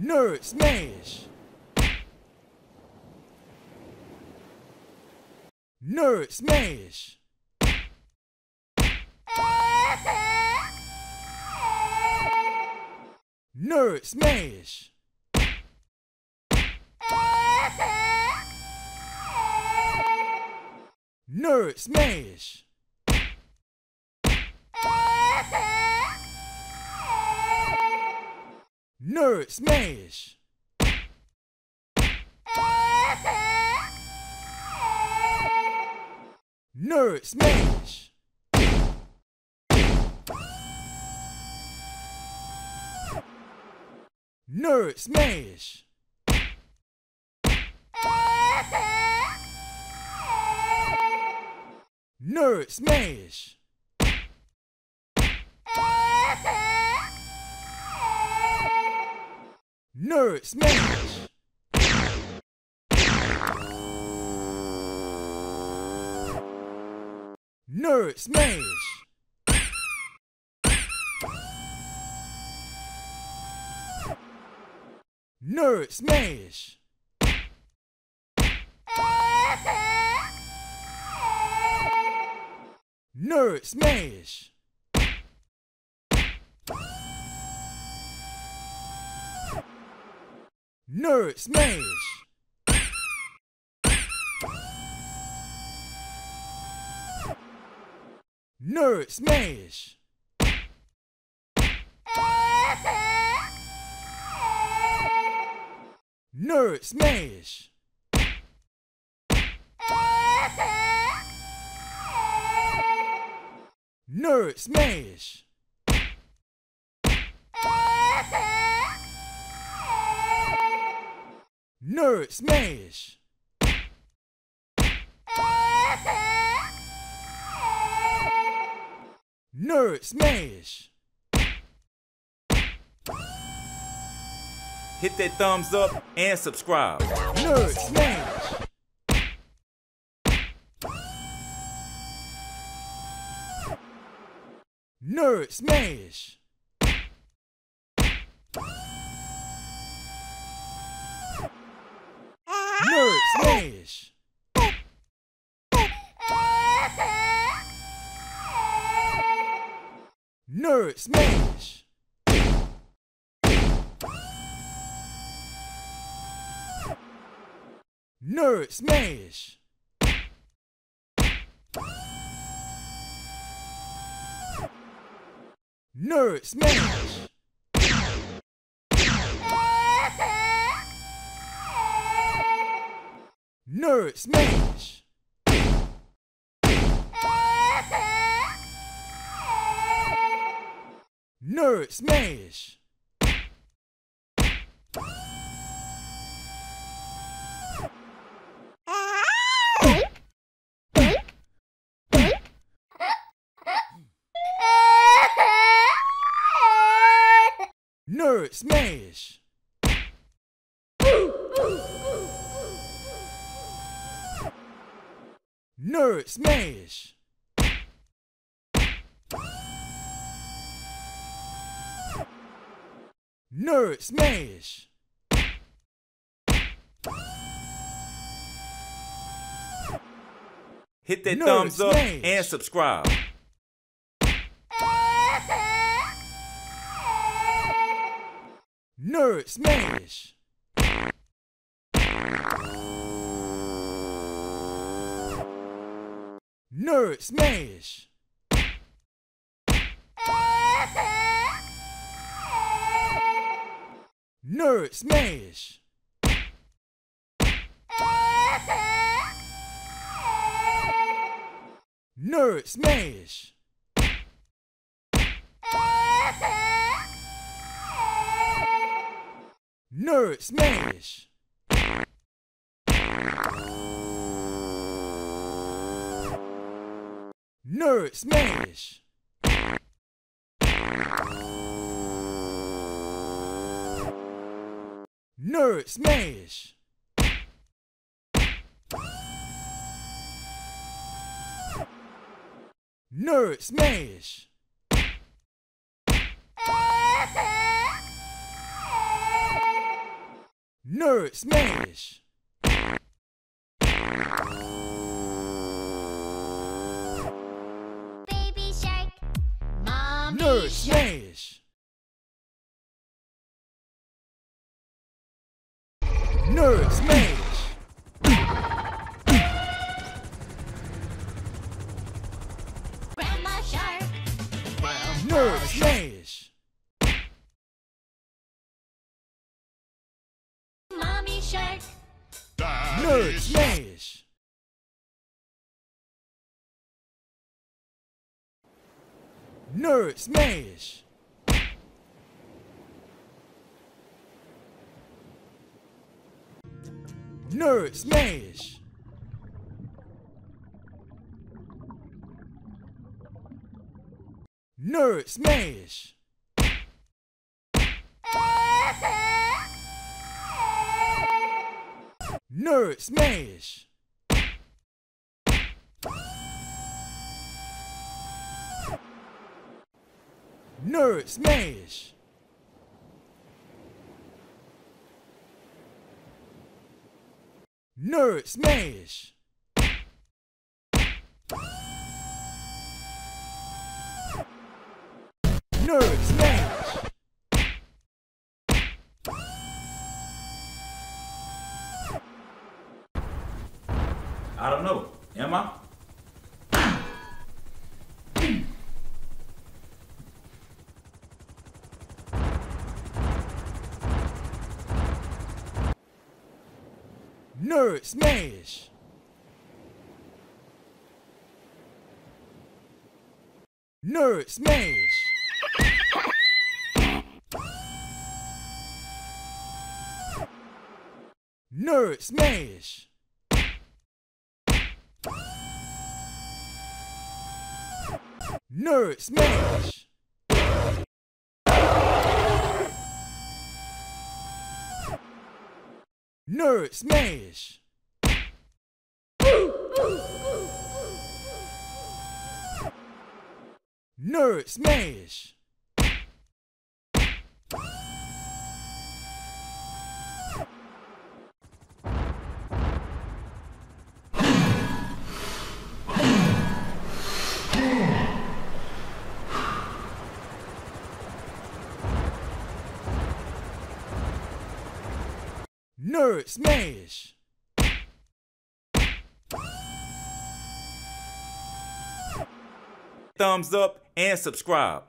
Nerd Smash! Nerd Smash! Nerd Smash! Nerd Smash! Nerd Smash! Nerd Smash! Nerd Smash! Nerd Smash! Nerd Smash! Nerd Smash! Nerd Smash! Nerd Smash! Nerd Smash! Nerd Smash! Nerd Smash! Nerd Smash! Nerd Smash! Nerd Smash! Hit that thumbs up and subscribe. Nerd Smash! Nerd Smash! Nerd Smash! Nerd Smash! Nerd Smash! Nerd Smash! Nerd Smash! Nerd Smash! Nerd Smash! Nerd Smash! Nerd Smash! Hit that Nerd thumbs up Smash. and subscribe. Nerd Smash! Nerd Smash! Nerd Smash! Nerd Smash! Nerd Smash! Nerd Smash! Nerd Smash! Nerd Smash! Nerd Smash. Mommy Nerd shark, Smash. Nerd Smash. grandma shark, Nerd Smash. mommy shark, Nerd Smash. Nerd Smash. Nerd Smash. Nerd Smash. Nerd Smash. Nerd Smash. Nerd Smash. Nerd Smash. I don't know. Am I? Nerd Smash. Nerd Smash. Nerd Smash. Nerd Smash. Nerd Smash. Nerd Smash. Nerd Smash. Thumbs up and subscribe.